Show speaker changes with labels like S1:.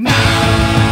S1: Now